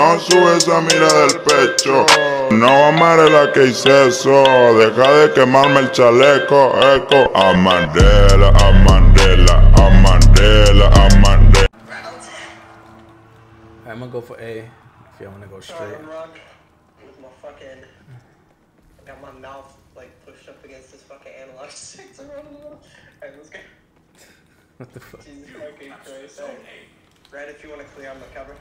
no sube esa mira del pecho. No amaré la que hice eso. Deja de quemarme el chaleco, eco. A Mandela, a Mandela, a Mandela, a Mandela. I'm gonna go for A if y'all wanna go straight. Run, run with my fucking. I got my mouth like pushed up against this fucking analog stick to run a little. Alright, let's go. What the fuck? Jesus fucking Christ. Alright. Red, if you want to clear, I'm gonna cover.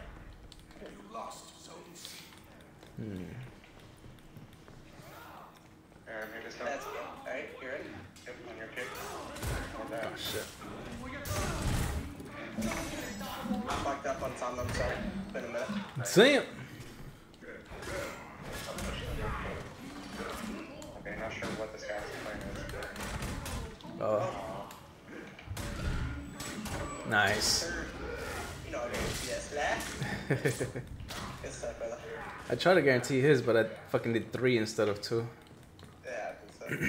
Alright, make this go. That's good. Alright, you ready? Yep, on your kick. Oh shit. I fucked up on I'm. Been a minute. Damn. Okay, not sure what this guy's is. Oh. Nice. You know what I mean? Yes, lad. Good stuff, brother. I tried to guarantee his, but I fucking did three instead of two. Yeah, good. You,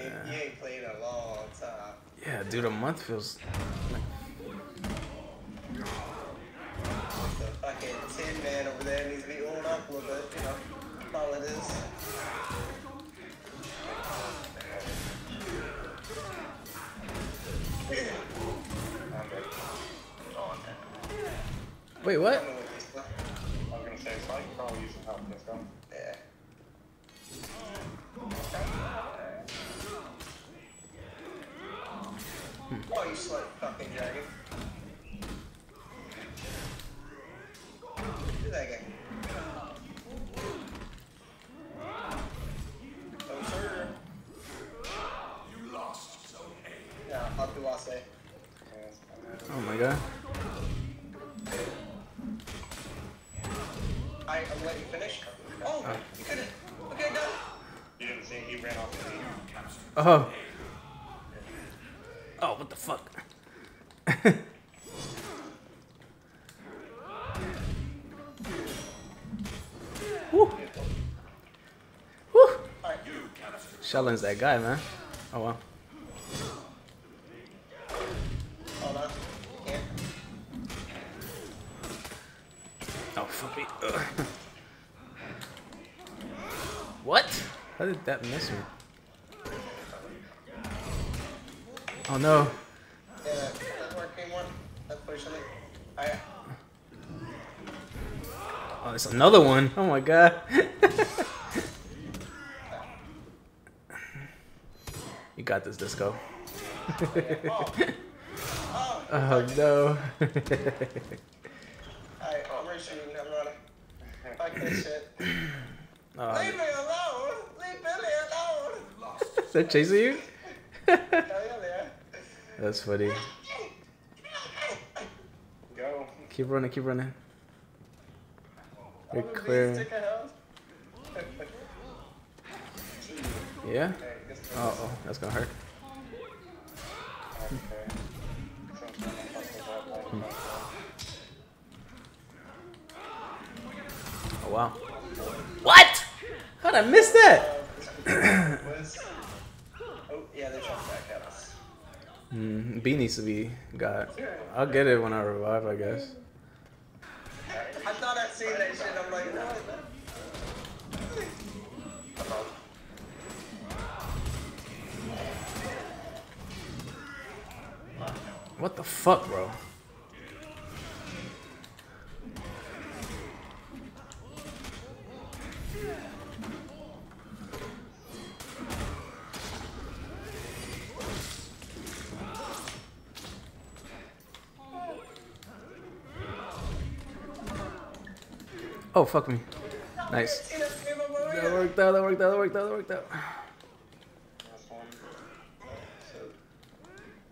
ain't- you ain't played a long time. Yeah, dude, a month feels. Like, The fucking tin man over there needs to be oiled up a little bit, you know. All it is. I'm wait, what? Hmm. don't know what these play. I was gonna say, so I could probably use some help. Let's go. Yeah. Oh, you slut fucking dragon. Do that again. Oh, sir. You lost zone A. Yeah, how do I say? Yes, I'm good. Oh my god. I, I'm letting you finish. Oh, you could have. Okay, done. You didn't see he ran off the lead. Oh. Oh, what the fuck? Woo. Woo. Sheldon's that guy, man. Oh wow. Hold on. Can't. Oh fuck me. What? How did that miss me? Oh no. Yeah, that, that working one. Unfortunately. Alright. Oh, there's another one. Oh my god. you got this, Disco. Oh. No. Alright, I'm reshooting. I'm running. Fuck this shit. oh, Leave me alone. Leave Billy alone. is that chasing you? Hell yeah, there. That's funny. Go. Keep running, keep running. You're clear. beast, stick a house. Yeah? Alright, Uh oh, that's gonna hurt. Okay. Sounds like I'm fucked with that. Oh wow. What? How'd I miss that? Mm, B needs to be got. I'll get it when I revive, I guess. I thought I'd seen that shit. I'm like, no, What the fuck, bro? Oh, fuck me. Nice. That worked out, that worked out, that worked out, that worked out. Last one.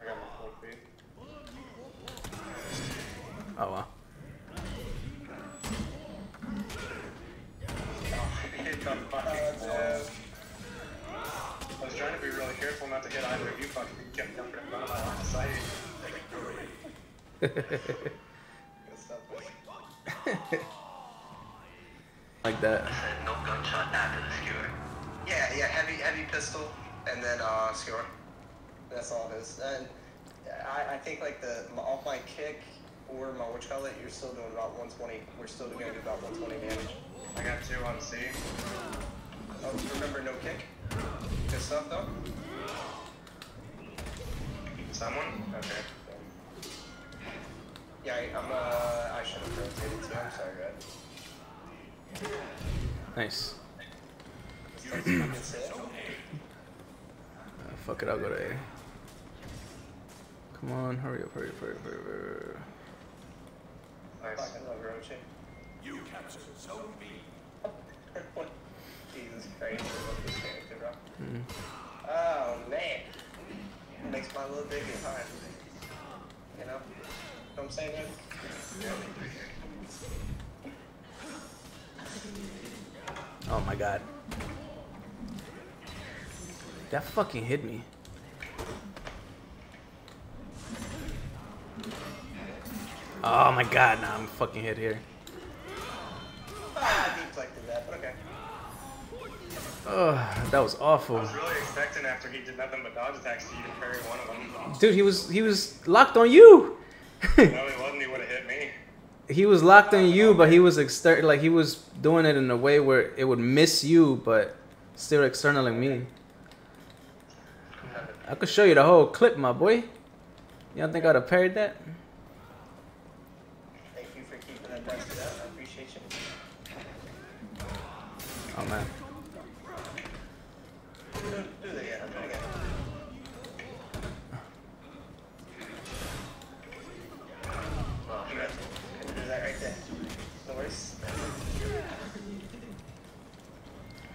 I got my full feet. Oh, wow. Hit the fucking wall. I was trying to be really careful not to hit either of you fucking kept jumping in front of my line of sight. Like that. No gunshot after the skewer. Yeah, yeah, heavy, heavy pistol, and then uh, skewer. That's all it is. And I, I think like the off my kick or my witch call it, you're still doing about 120. We're still gonna do about 120 damage. I got two on C. Oh, remember no kick. Good stuff though. Someone? Okay. Yeah, I, I'm. Uh, I should have rotated too. I'm sorry, Red. Nice. That's fucking sick. Uh, fuck it, I'll go to A. Come on, hurry up, hurry up, hurry up, hurry up. Nice. Fucking love Roche. You captured Zone B. Jesus Christ, I love this character, bro. Mm. Oh man, makes my little dick get hard. You know, know what I'm saying? Man? Oh my god. That fucking hit me. Oh my god, nah, I'm fucking hit here. Ah, deflected that, but okay. Oh, that was I awful. was really expecting after he did nothing but dodge attacks to you to parry one of them. Dude, he was he was locked on you. No, he wasn't. He would have hit me. He was locked on you, but he was exter like he was doing it in a way where it would miss you, but still externaling me. I could show you the whole clip, my boy. You don't think I'd have parried that? Thank you for keeping that dusted up. I appreciate you. Oh man. Do, do that again. Do it again. You got can do that right there. No worries.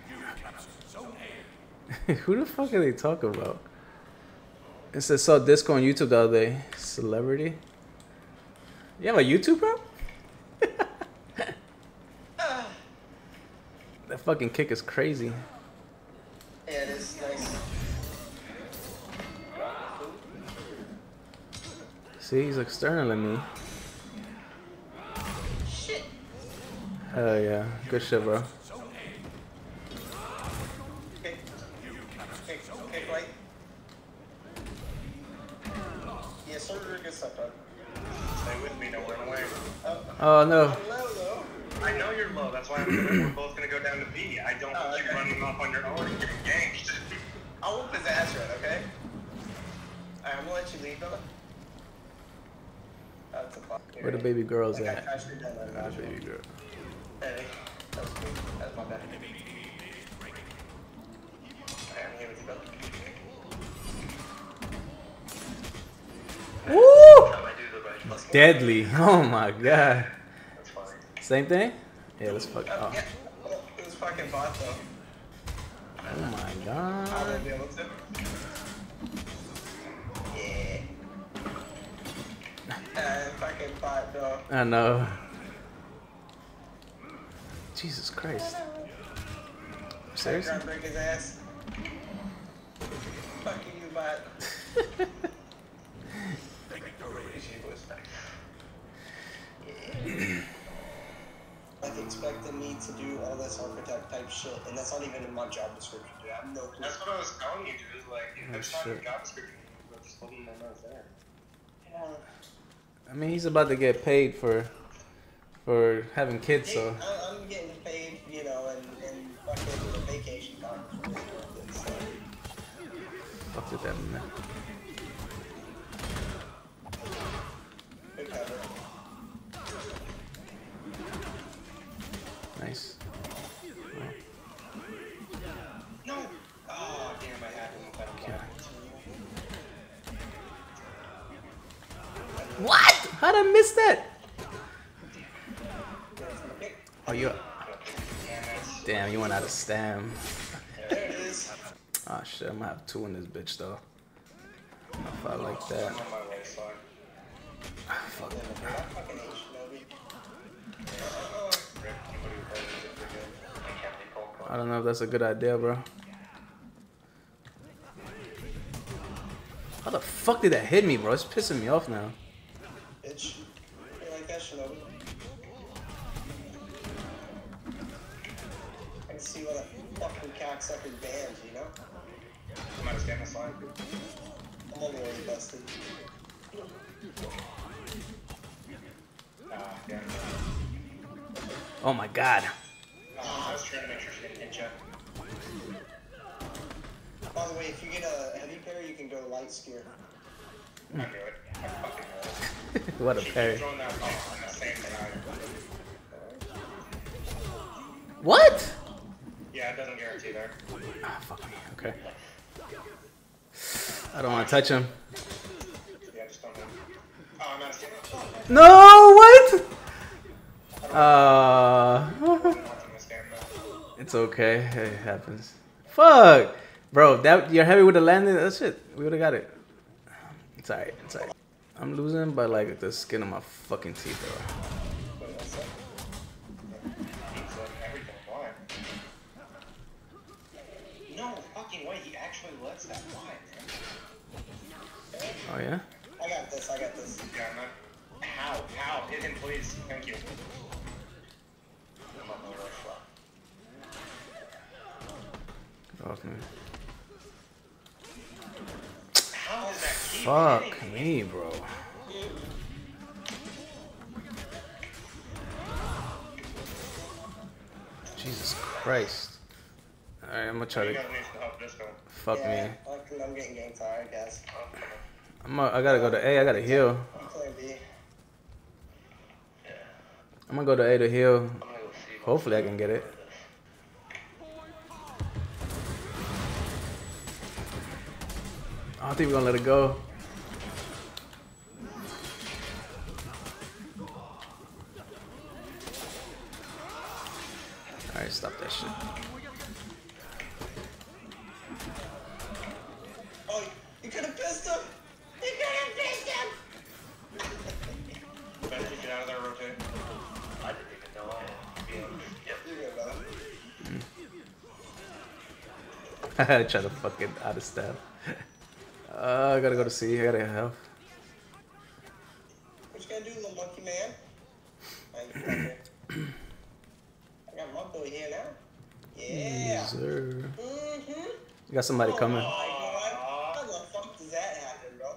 You captured Zone A. Who the fuck are they talking about? It says saw disco on YouTube the other day. Celebrity. You have a YouTube, bro? that fucking kick is crazy. Yeah, it is nice. See, he's external externaling me. Shit. Hell yeah, good shit, bro. Oh, Oh no. I know you're low. That's why I'm gonna, we're both gonna go down to B. I don't Oh, want you okay. running off on your own and getting ganked. I'll whoop his ass right, okay? Alright, I'm gonna let you leave, brother. That's a fuck. Where the baby girls Like, at? touched her down there, Where the baby girl? Hey, that was me. That was my bad. Alright, I'm here with you, brother. Deadly. Oh my god. Same thing? Yeah, let's fuck. Oh, yeah. It was fucking bot, though. oh my god. won't be able to. Yeah. Uh, fucking bot, though. I know. Jesus Christ. Seriously? Try to break his ass. Fucking you, bot. Like expecting me to do all this architect type shit, and that's not even in my job description, dude. I have no clue. That's what I was telling you, dude. Like, if Oh, there's not a job description, but just letting them know there. Yeah. I mean, he's about to get paid for for having kids, Hey, so I- I'm getting paid, you know, and, and fucking vacation time. So, fuck with that man. good cover. Nice. No! Oh, damn, I had him with that block. What? How'd I miss that? Oh, you. Damn it. Damn, you went out of stam. there. Oh shit, I'm gonna have two in this bitch though. If I like that. I'm on my way, so Fuck. I don't know if that's a good idea, bro. How the fuck did that hit me, bro? It's pissing me off now. Bitch. You like that, Shinobi? I can see why that fucking cocksucker banned, you know? I'm not a slide. I'm only always busted. Yeah. Oh my god. Oh, I was trying to make sure she didn't hit you. By the way, if you get a heavy parry, you can go light spear. I knew it. I fucking knew it. what a parry. keeps throwing that on the same thing. I, What? yeah, it doesn't guarantee there. Ah, fuck me. Okay. I don't want to touch him. Yeah, just don't hit. Oh, I'm out of. Oh, No, what? Uh, I'm not watching this stamina. it's okay. It happens. Fuck, bro. That you're heavy with the landing. That's it. We would have got it. It's alright. It's alright. I'm losing by like the skin of my fucking teeth, bro. Wait, what's that? He's letting everything fly. No fucking way, he actually lets that fly. Oh yeah. I got this. I got this. Yeah, not. How? How? Hit him, please. Thank you. I'm on the right fuck. Fuck me, bro. Jesus Christ. Alright, I'm gonna try to. Fuck me. I'm, getting game tired. I'm a, I gotta go to A. I gotta heal. I'm gonna go to A to heal. Hopefully, I can get it. I think we're gonna let it go. Alright, stop that shit. Oh, you could have pissed him. You could have pissed him. Better get out of there, rotate. I didn't even know I Yep. You're good, brother. Mm. Try to fucking out of step. Uh, I gotta go to C. I gotta get help. What you gonna do, little monkey man? I. I got my boy here now. Yeah. Yes, sir. Mm-hmm. You got somebody coming. Oh my god. How the fuck does that happen, bro?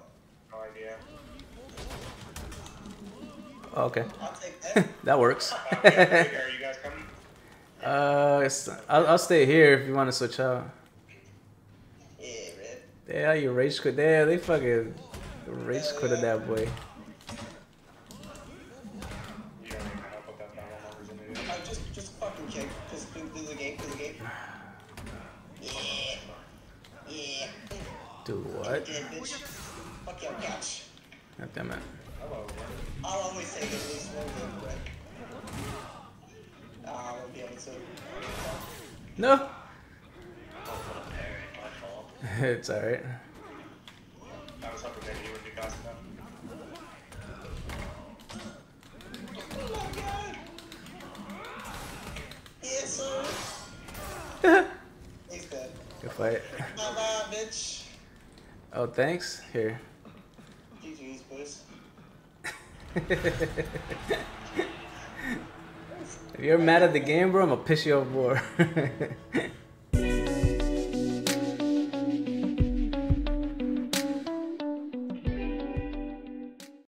No idea. Oh, okay. That. That works. Uh, are you guys coming? uh, I'll, I'll stay here if you want to switch out. Yeah, you rage quit. Yeah, they fucking rage quitted that boy. Do, what? God damn it. I'll always take at least one break. No. My fault. it's alright. I was hoping maybe you would be fast enough. Oh my god! Yes, sir! He's dead. Good fight. Bye bye, bitch. Oh, thanks. Here. GG's, boys. if you're mad at the game, bro, I'm gonna piss you off more.